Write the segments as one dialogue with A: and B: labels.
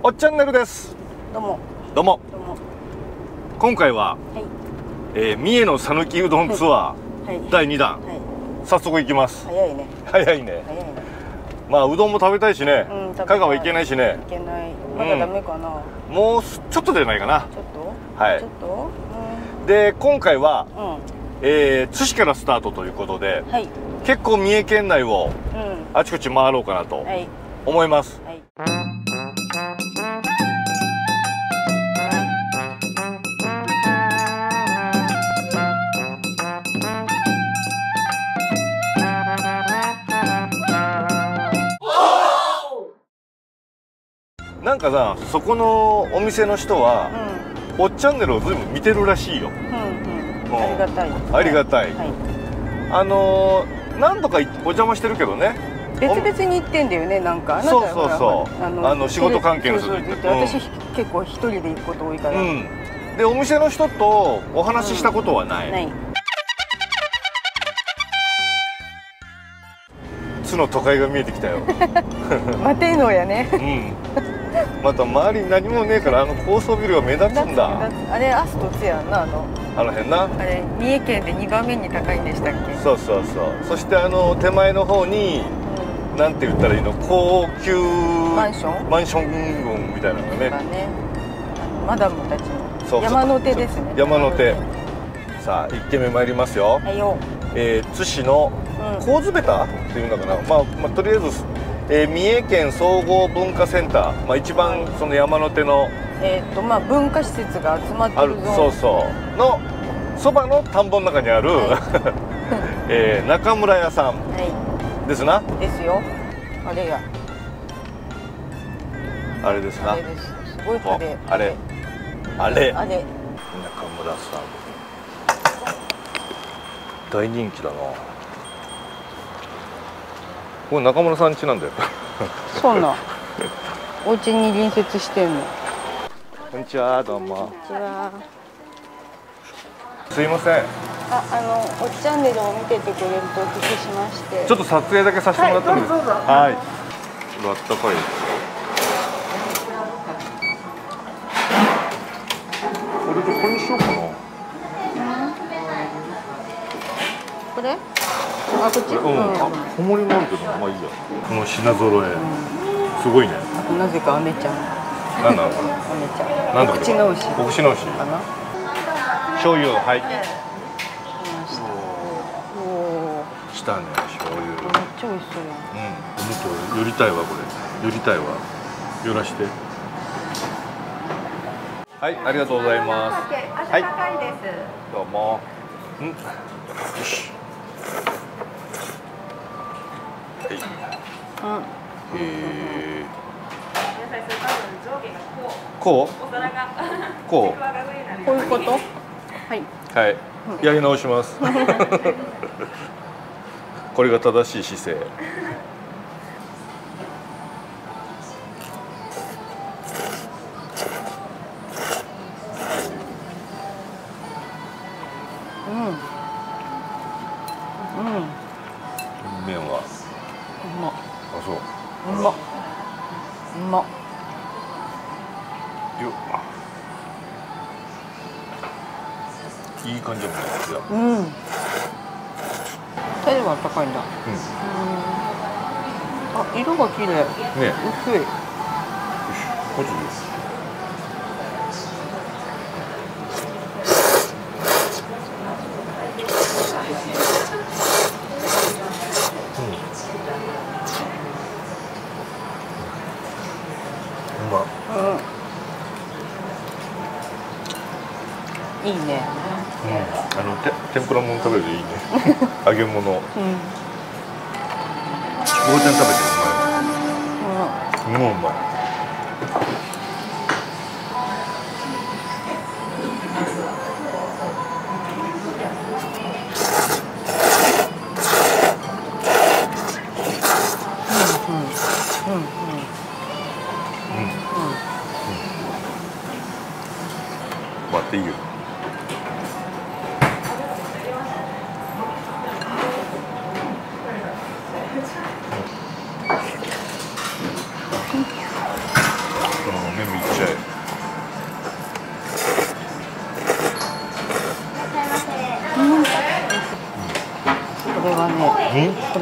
A: おっチャンネルです。
B: どうも。
A: どうも。今回は、
B: はい。
A: えー、三重の讃岐うどんツア
B: はい。
A: ー第2弾。
B: はい。
A: 早速行きます。
B: 早いね。
A: 早いね。
B: 早いね。
A: まあうどんも食べたいしね、
B: うん
A: 香川行けないしね。
B: いけない。まだダメかな、
A: もうすちょっとじゃないかな。
B: ちょっと？
A: はい。
B: ちょっと？
A: で今回は、
B: うん、うん、
A: えー、津市からスタートということで
B: はい。
A: 結構三重県内を
B: うん。
A: あちこち回ろうかなと
B: はい。
A: 思います。
B: はい
A: なんかさそこのお店の人は、おっチャンネルを全部見てるらしいよ。
B: うんうん。ありがたい。
A: ありがたい。
B: はい。
A: あのー、何度かいお邪魔してるけどね。
B: 別々に行ってんだよねなんか。あなた
A: そうそう。そう
B: ほらほら
A: あの仕事関係の人と行って。
B: そう私結構一人で行くこと多いから、
A: うん。でお店の人とお話ししたことはない、
B: ない。
A: 津の都会が見えてきたよ。
B: マテーノやね。
A: うんまた周りに何もねえからあの高層ビルが目立つんだ。
B: あれアストツやんなあの？
A: あの辺な。
B: あれ三重県で2番目に高いんでしたっけ？
A: そうそうそう。そしてあの手前の方になんて言ったらいいの？高級
B: マンション？
A: マンション群みたいなのがね。
B: ねマダムたちの山の手ですね。
A: 山の手。さあ1軒目参りますよ、
B: はいよ、
A: えー津市の
B: うん、
A: 神津ベタっていうのかな、まあ、まあとりあえず、えー三重県総合文化センター、まあ、一番その山の手の
B: えっ、とまあ文化施設が集まって
A: ある
B: るゾーン
A: そうそう。のそばの田んぼの中にある、
B: は
A: えー中村屋さん
B: は
A: ですな。い
B: ですよ。あれや。
A: あれですな。
B: あれです。すごい派手。
A: あれ。あれ。
B: あれ。
A: 中村さん。大人気だなこれ中村さん家なんだよ。
B: そうな。んお家に隣接してんの。
A: こんにちはどうも。
B: こんにちは。
A: すいません。
B: ああのおチャンネルを見ててくれるとお聞きしまして。
A: ちょっと撮影だけさせてもらってもいいですか？
B: はいどうぞどうぞ。
A: はい。これあったかい。これでこれにしようかな。
B: これ？あこっち？
A: うん、あ小盛りもあるけどまあいいや。この品揃え。すごいね。
B: なぜかアメちゃん。
A: なんなのこれ
B: アメちゃん。
A: なんだ
B: お口直し
A: お口直し
B: かな？
A: 醤油はい。したね醤油。
B: めっちゃ美味しそうやん。
A: うん。もっと寄りたいわこれ。寄りたいわ。寄らして。はいありがとうございます。はい。どうも。うん。よしはい
B: う？ん
A: えー、こう？こ
B: こういうこと？はい、
A: うはい。やり直します。これが正しい姿勢
B: 高いんだ。
A: う
B: あ色が綺麗。
A: んね。
B: 薄い。
A: マジでうん。うま
B: うん。いいね
A: あのて天ぷらもん食べるといいね。揚げ物。
B: うん。
A: ちくわ天食べてうまいも。ううまい
B: うん。うん。
A: 割っていいよ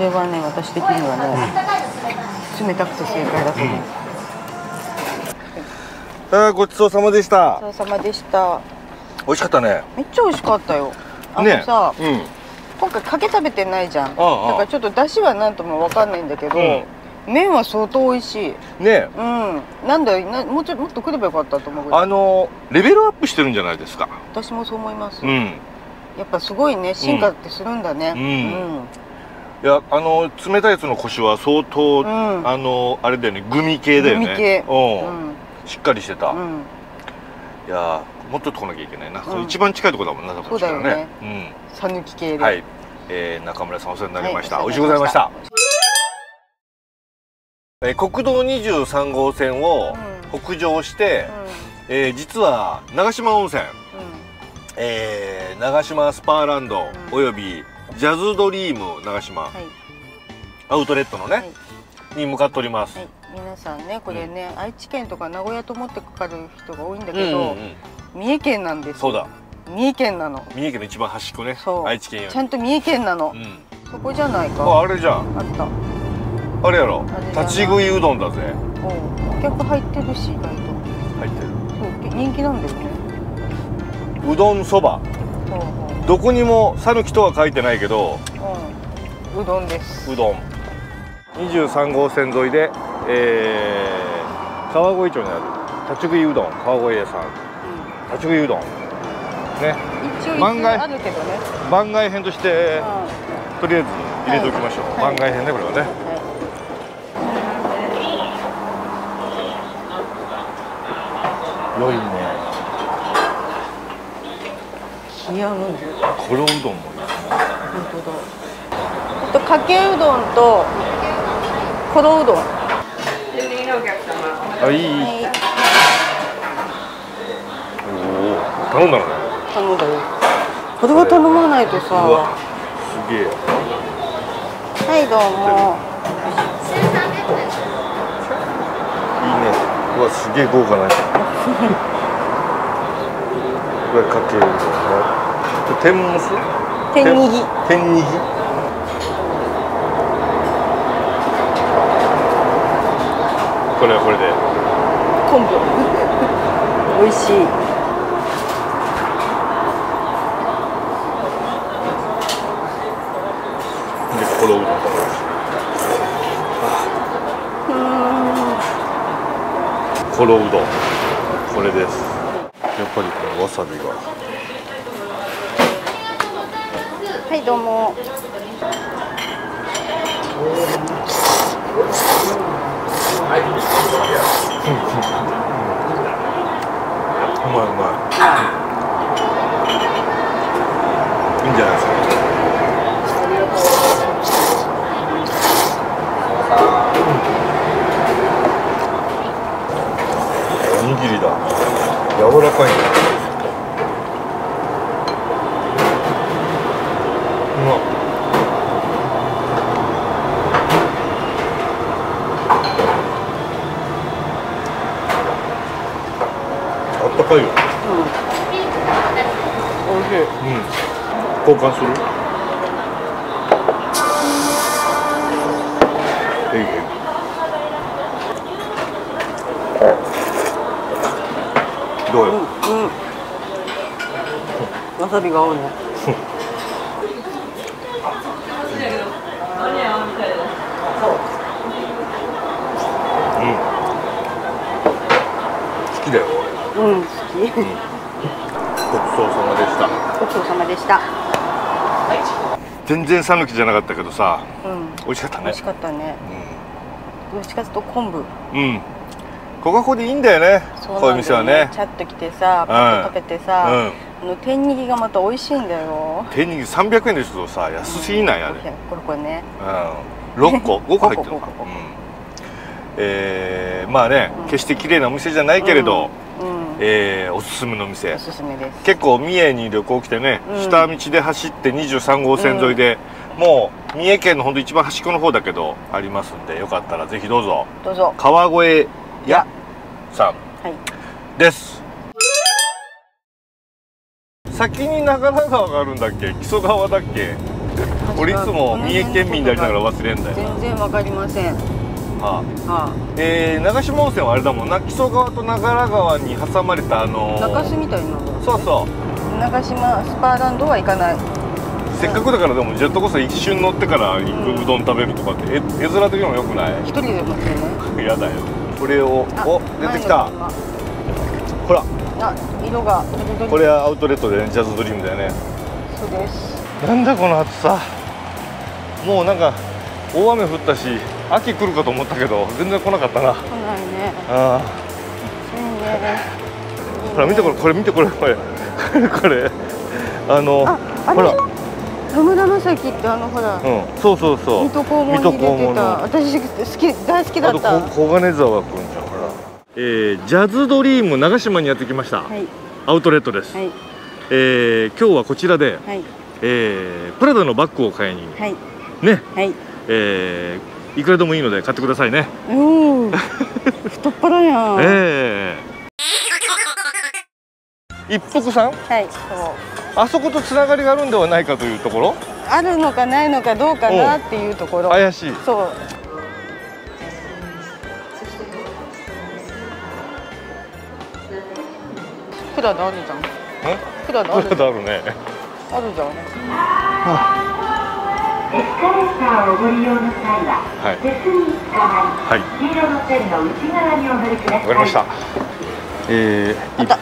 B: れはね私的にはね、冷たくて正解だと思う、
A: あーごちそうさまでした。
B: ごちそうさまでした。
A: 美味しかったね。
B: めっちゃ美味しかったよ。あの
A: ね。
B: さ、
A: うん。
B: 今回かけ食べてないじゃん。だ
A: ああ
B: からちょっと出汁は何とも分かんないんだけど、麺は相当美味しい。
A: ね。
B: うん。なんだよなもうちょもっと来ればよかったと思う
A: あのレベルアップしてるんじゃないですか。
B: 私もそう思います、
A: うん。
B: やっぱすごいね進化ってするんだね。
A: うんいやあの冷たいやつのコシは相当、
B: うん。
A: あのあれだよねグミ系だよね。
B: グミ系。
A: うん。
B: うん。
A: しっかりしてた、い
B: うん。
A: やーもっと来なきゃいけないな、一番近いところだもんな
B: そうだよね。
A: うん。
B: さぬき系で。
A: はい、えー、中村さんお世話になりました、
B: はい
A: 美味しゅうございました。えー国道23号線を
B: う
A: 北上して、えー実は長島温泉、えー長島スパーランド、
B: うん。
A: およびジャズドリーム長島、
B: はい。
A: アウトレットのね、
B: はい。
A: に向かっております、
B: はい、皆さんねこれね、愛知県とか名古屋と思ってかかる人が多いんだ
A: うん
B: けど、
A: うんうん
B: 三重県なんです
A: そうだ。
B: 三重県なの。
A: 三重県の一番端っこね。
B: そう。
A: 愛知県より。
B: ちゃんと三重県なの、
A: うん。
B: そこじゃないか。
A: ああれじゃん。
B: あった。
A: あれやろ。立ち食いうどんだぜ。
B: お客入ってるし意外と。
A: 入ってる。
B: そう人気なんだよね。
A: うどんそば。
B: ほうほ
A: どこにも讃岐とは書いてないけど
B: う、うん、うどんです。
A: うどん。23号線沿いで、えー、川越町にある立ち食いうどん川越屋さん。立ち食いうどん。ね。番外
B: あるけどね、
A: 番外編として
B: うん。
A: とりあえず入れておきましょう、
B: はい。
A: 番外編ねこれはね、良いね
B: いやう。ん本
A: これうどんもいいですね
B: 当だ。あとかけうどんところうどん。
A: あいい、
B: はい。
A: おお頼んだのね。
B: 頼んだよ。これは頼まないと
A: う
B: さ
A: わすげえ。
B: はいどうも。
A: いいね。うわすげえ豪華なやつ これかけうどんのこれ天むす？
B: 天にぎ。
A: 天にぎ。これはこれで。
B: 昆布。美味しい。
A: でころうどん食べますころうどん。これです。やっぱりこのわさびが
B: はいどうも
A: うまいうまいいいんじゃないですか。おにぎりだ。柔らかいねうまっあったかいよ。
B: 美味しい。
A: うん。交換する？えいえい。どうよ、
B: うん。うん。わさびが合うね
A: 好きだよ
B: うん好き
A: ごちそうさまでした
B: ごちそうさまでした。
A: 全然讃岐じゃなかったけどさ
B: うん。
A: 美味しかったね。
B: 美味しかったね。どっちかと昆布。
A: うん、うん、ここはここでいいんだよね
B: そうなんだよ
A: こういう店はね。
B: チャッと来てさパッと食べてさ、
A: うん。
B: あの天にぎがまた美味しいんだよ。
A: 手に300円ですけどさ。安すぎないあれ、うん、
B: これこれね。
A: 6個？5個入ってるのか。
B: 5個5個
A: うん。えー、まあね、
B: うん。
A: 決して綺麗なお店じゃないけれど、
B: うん、うん
A: えーおすすめの店。
B: おすすめです。
A: 結構三重に旅行来てね、
B: うん。
A: 下道で走って23号線沿いで、もう三重県のほんと一番端っこの方だけどありますんでよかったらぜひどうぞ。
B: どうぞ。
A: 川越屋さん、
B: はい。
A: です。先に長良川があるんだっけ？木曽川だっけ？俺いつも三重県民でありながら忘れんだよ、
B: 全然わかりません
A: はあ
B: は
A: えー、長島温泉はあれだもんな。木曽川と長良川に挟まれたあのー。
B: 中洲みたいな。の
A: そうそう。
B: 長島スパーランドは行かない。
A: せっかくだからでもジェットコースター一瞬乗ってから行くうどん食べるとかってえ絵面的にもよくない？
B: 一人で乗ってね
A: やだよ。これを
B: あ
A: お出てきた。ほら。
B: 車あ色が
A: これはアウトレットでねジャズドリームだよね。
B: そうです。
A: なんだこの暑さ。もうなんか大雨降ったし秋来るかと思ったけど全然来なかったな。
B: 来ないね。
A: あ
B: いいね。
A: ーほら見てこれこれ見てこれこれ。これ。あの
B: あ
A: ほら。
B: 野村正樹ってあのほら
A: うん。そうそうそう。
B: 水戸黄門に出てた。私好き大好きだ
A: あと
B: ったは
A: こ小金沢くんじゃんほら。えー、ジャズドリーム長島にやってきました、
B: い。
A: アウトレットです、
B: はい。
A: えー今日はこちらで、
B: はい。
A: えープラダのバッグを買いに。
B: はい。
A: ね。
B: はい。
A: えーいくらでもいいので買ってくださいね。
B: うん。太っ腹やん、
A: ええ。一服さん？
B: はい。
A: あそことつながりがあるんではないかというところ？
B: あるのかないのかどうかなっていうところ。
A: 怪しい。
B: そう。プラダあるじゃん。プラダある。
A: プラダあるね。
B: あるじゃん
C: エスカレーターをご利用の際は、
A: はい
C: 手すりに捕ま
A: はい。
C: り、黄色の線の内側にお乗りください。
A: わかりました。えー、
B: あった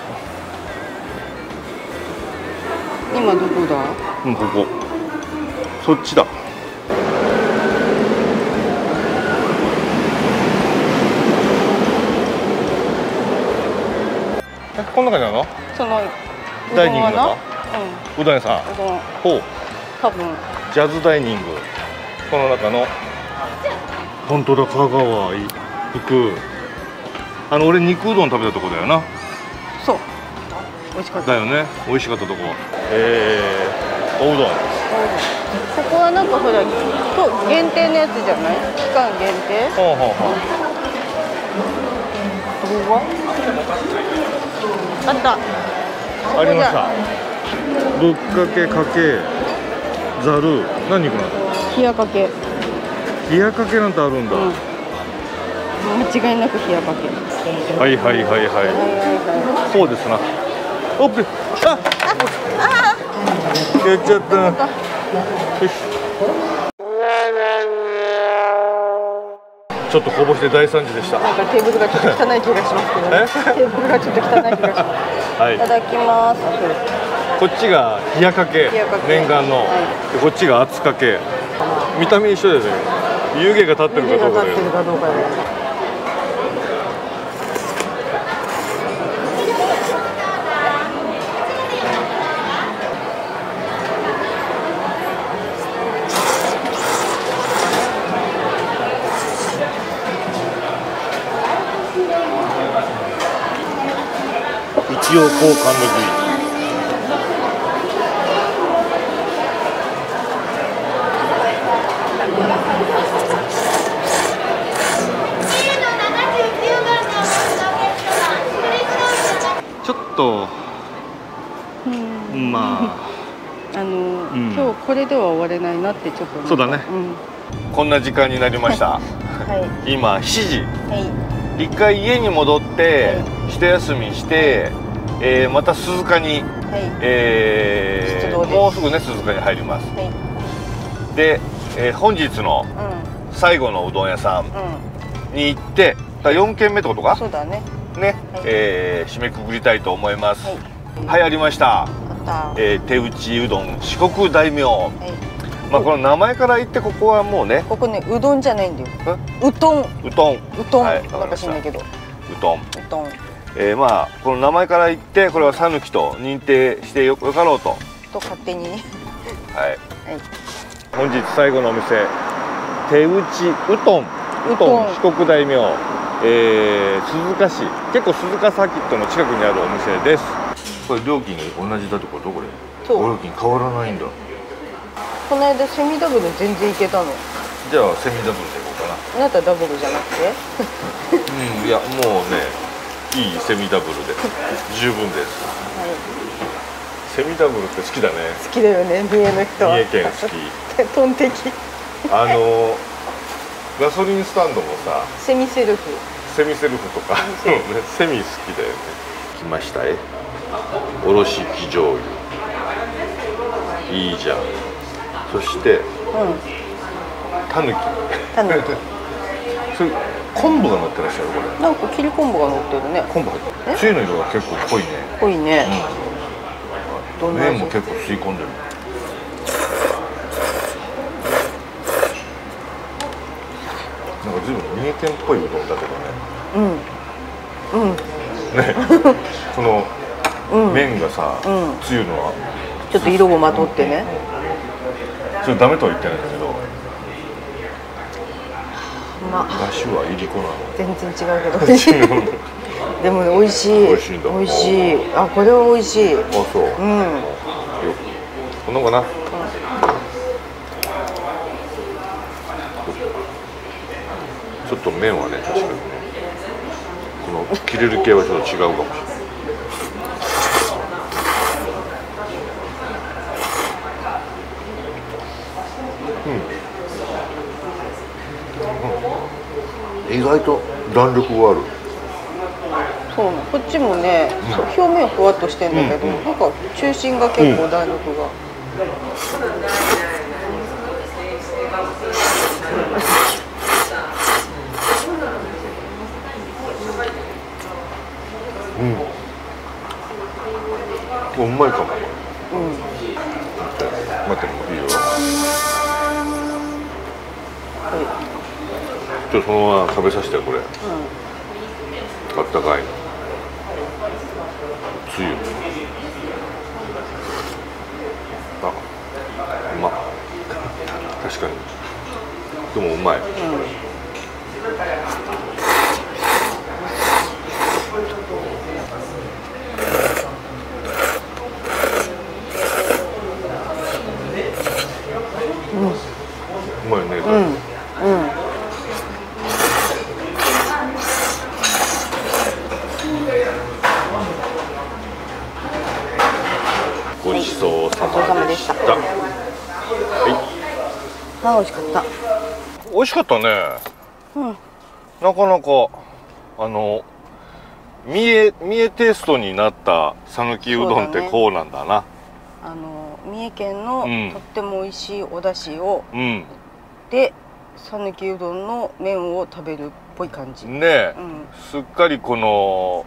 B: 今どこだ？
A: うんここ。そっちだ。えこん中にあるの？
B: その
A: ダイニングだ
B: うどん。
A: うどん屋さん。
B: うどん。
A: ほう。
B: 多分
A: ジャズダイニング。この中の。本当だ香川い福あの俺肉うどん食べたとこだよな。
B: そう。美味しかった。
A: だよね。美味しかったとこ。えー、おうどん。
B: ここはなんかほらと限定のやつじゃない？期間限定？
A: ほうほうほう。
B: ここは？あった。
A: ありました。ぶっかけかけざる何肉なの
B: 冷やかけ。
A: 冷やかけなんてあるんだ、
B: うん。間違いなく冷やかけ。
A: はいはいはいはい。
B: はい
A: そうですな。オープンあやっちゃった。よし。ちょっとこぼして大惨事でした。
B: いなんかテーブルがちょっと汚い気がしますけどね。
A: え？
B: テーブルがちょっと汚い気がします。
A: はい。
B: いただきます
A: こっちが冷やかけ念願の、
B: は
A: でこっちが厚かけ。見た目一緒ですよ。湯気が立ってるかどうかで。一応交換の儀ちょっと
B: うん
A: ま
B: あの、
A: ん
B: では終われないなってちょっと
A: そうだね。
B: うん。
A: あこんな時間になりました。
B: はい。
A: 今7時。
B: はい。
A: 一回家に戻って
B: は
A: 一休みして、えーまた鈴鹿に、
B: はい。
A: えーもうすぐね鈴鹿に入ります。
B: はい。
A: で、えー本日の
B: う
A: 最後のうどん屋さんに行ってだ4軒目ってことか？
B: そうだね。
A: ね、
B: はい。
A: えー締めくくりたいと思います。
B: はい。
A: はい、ありました、
B: た。
A: えー手打ちうどん四国大名。
B: はい
A: まあこの名前から言ってここはもうね。
B: ここねうどんじゃないんだよ。うどん。う
A: うどん。う
B: どん、
A: はい
B: なんか知んないけど。う
A: どん。
B: どん。
A: えーまあこの名前から言ってこれは讃岐と認定してよよかろうと。はい
B: と勝手にね。はい。
A: 本日最後のお店手打ちうどん。うど
B: ん
A: 四国大名、えー鈴鹿市。結構鈴鹿サーキットの近くにあるお店ですこれ料金同じだってこと。これ
B: そう
A: 料金変わらないんだ。
B: この間セミダブル全然いけたの。
A: じゃあセミダブルでいこうかな。
B: あなたダブルじゃなくて？
A: うんいやもうねいいセミダブルで。十分です。セミダブルって好きだね。
B: 好きだよね三重の人は。
A: 三重県好き。
B: トンテキ
A: あのガソリンスタンドもさ
B: セミセルフ。
A: セミセルフとか。
B: セミ
A: セ ミ好きだよね。来ましたえおろし生醤油。いいじゃん。そして
B: うん。
A: タヌキ。
B: タヌキ。
A: それ昆布が乗ってらっしゃる？これ。
B: なんか切り昆布が乗ってるね。
A: 昆布入ってる。つゆの色が結構濃いね。
B: 濃いね、どん
A: 麺も結構吸い込んでる。なんか随分三重県っぽいうどんだけどね。
B: うん。うん。
A: ね。この
B: うん
A: 麺がさ、
B: うん。
A: つゆの
B: ちょっと色をまとってね。
A: それダメとは言ってないんだけど。
B: まあ。
A: だしはいりこなの。
B: 全然違うけど。でもね美味しい。
A: 美味しいんだ。
B: 美味しい。あこれは美味しい。
A: あそう、よ
B: うん。
A: こんなのかな、ちょっと麺はね確かにね。この切れる系はちょっと違うかもしれない意外と弾力がある。
B: そうこっちもね、そう表面はふわっとしてんだけど、
A: うん。うん
B: なんか中心が結構弾力が、
A: うん。うまいかもこのまま食べさせてこれ。
B: い
A: あったかい。つゆ。あうま。っ確かに。でもうまい。
B: うん、うん
A: うまいね、
B: うんうん
A: ごちそうさ
B: ごちそうさまでした
A: は
B: あ美味しかった
A: い美味しかったね
B: うん。
A: なかなかあの三重三重テイストになった讃岐うどんってこうなんだな。
B: あの三重県の
A: うん。
B: とっても美味しいお出汁を、
A: うん。
B: で讃岐うどんの麺を食べるっぽい感じ、うん、
A: すっかりこの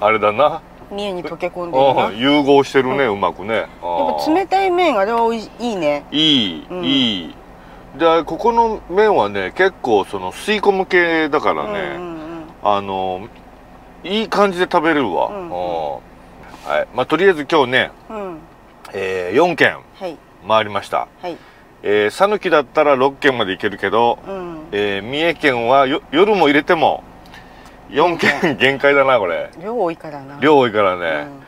A: あれだな。
B: 三重に溶け込んで
A: 融合してるね、うまくね。や
B: やっぱ冷たい麺あれはいいね。
A: いい、
B: うん。
A: いいでここの麺はね結構その吸い込む系だからね、
B: うんうんうん。
A: あのいい感じで食べれるわ、
B: うんうん。
A: うん。はい。まあ、とりあえず今日ね、
B: うん。
A: えー4軒
B: はい。
A: 回りました。
B: はい。
A: えー讃岐だったら6軒まで行けるけど、
B: うん。
A: えー三重県はよ夜も入れても4軒。限界だなこれ。
B: 量多いからな。
A: 量多いからね、
B: うん